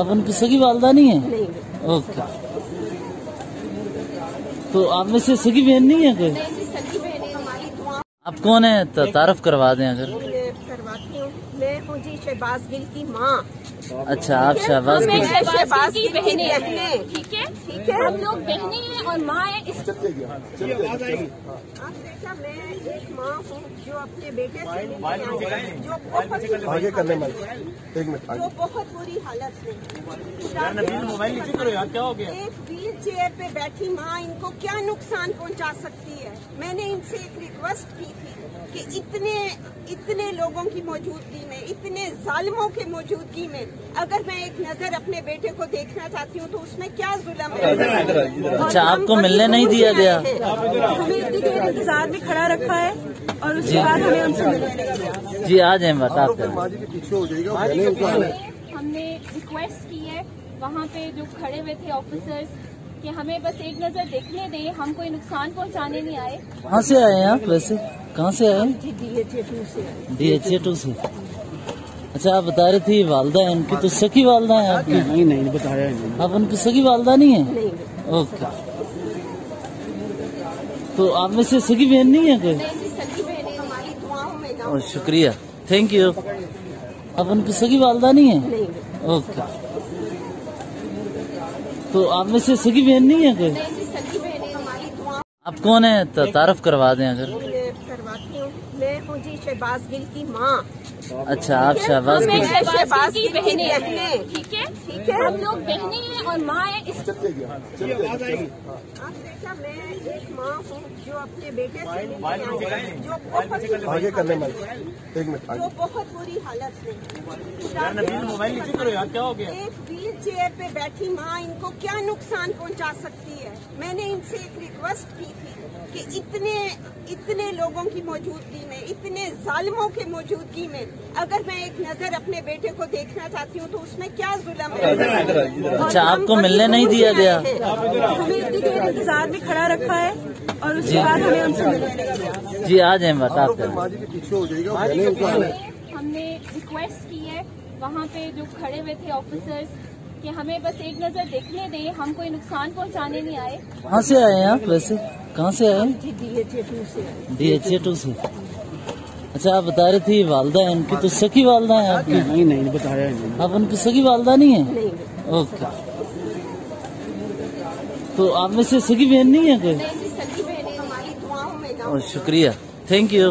आप उनकी सगी वालदा नहीं है? नहीं। ओके। तो आप में से सगी बहन नहीं है कोई नहीं जी सगी बहनें हमारी दुआ आप कौन है? त- तारफ करवा दें अगर। मैं करवाती हूँ। मैं हूँ जी शहबाज गिल की माँ। अच्छा आप शहबाज की शहबाज की गिल की बहनें हैं। बहनें ठीक है? ठीक है? हम लोग बहनें हैं और माँ है। इस आप देखा मैं एक माँ हूँ जो अपने बेटे से मिलने आई हूँ, जो बहुत आगे करने में एक मिनट जो बहुत बुरी हालत में मोबाइल करो यार क्या हो गया? एक व्हील चेयर पे बैठी माँ इनको क्या नुकसान पहुँचा सकती है? मैंने इनसे एक रिक्वेस्ट की थी कि इतने इतने लोगों की मौजूदगी में इतने जालिमों के मौजूदगी में अगर मैं एक नज़र अपने बेटे को देखना चाहती हूँ तो उसमें क्या जुल्म है? अच्छा, आपको मिलने नहीं दिया गया? हमें इतनी देर इंतज़ार में खड़ा रखा है और उसके बाद हमें उनसे मिलने नहीं दिया। जी आ जाए बता। हमने रिक्वेस्ट की है वहाँ पे जो खड़े हुए थे ऑफिसर्स कि हमें बस एक नज़र देखने दें हम कोई नुकसान पहुँचाने नहीं आए। कहाँ से आए हैं आप वैसे? कहाँ से आए डी एच टू से डी एच ए टू से। अच्छा आप बता रहे थी वालदा है उनकी तो सगी वालदा है आपकी? नहीं नहीं बताया नहीं आप उनकी सगी वालदा नहीं है? नहीं। ओके। तो आप में से सगी बहन नहीं है कोई? नहीं जी सगी बहनें हमारी दुआओं में ना ओ, शुक्रिया। थैंक यू आप उनकी सगी वालदा नहीं है? नहीं। ओके। तो आप में से सगी बहन नहीं है कोई? नहीं जी सगी बहनें हमारी दुआओं आप कौन है? तो तारफ करवा दें अगर। मैं करवाती हूँ। मैं हूँ जी शहबाज गिल की माँ। अच्छा आप शहबाज गिल। की हैं। बहनें। ठीक है। ठीक है हम लोग बहनें हैं और माँ है इस आप देखा मैं एक माँ हूँ जो अपने बेटे से हूँ, जो बहुत आगे करने में एक मिनट जो बहुत बुरी हालत में मोबाइल नीचे करो यार क्या हो गया? एक व्हील चेयर पे बैठी माँ इनको क्या नुकसान पहुँचा सकती है? मैंने इनसे एक रिक्वेस्ट की थी कि इतने इतने लोगों की मौजूदगी में इतने जालिमों की मौजूदगी में अगर मैं एक नज़र अपने बेटे को देखना चाहती हूँ तो उसमें क्या जुल्म है? अच्छा, आपको मिलने नहीं दिया गया? हैं। हमें देर इंतज़ार में खड़ा रखा है और उसके बाद हमें उनसे मिलने नहीं दिया। जी आ जाए बता आप हो है हमने रिक्वेस्ट की है वहाँ पे जो खड़े हुए थे ऑफिसर्स कि हमें बस एक नज़र देखने दें हम कोई नुकसान पहुँचाने नहीं आए। कहाँ से आए हैं आप वैसे? कहाँ से आए हैं? जी डी एच ए टू से। डी एच ए टू से। अच्छा आप बता रहे थे वालदा है उनकी तो सखी वालदा है आपकी? नहीं नहीं बताया नहीं आप उनकी सखी वालदा नहीं है? नहीं। ओके। तो आप में से सगी बहन नहीं है कोई? नहीं जी सगी बहनें हमारी दुआओं में ना ओ, शुक्रिया। Thank you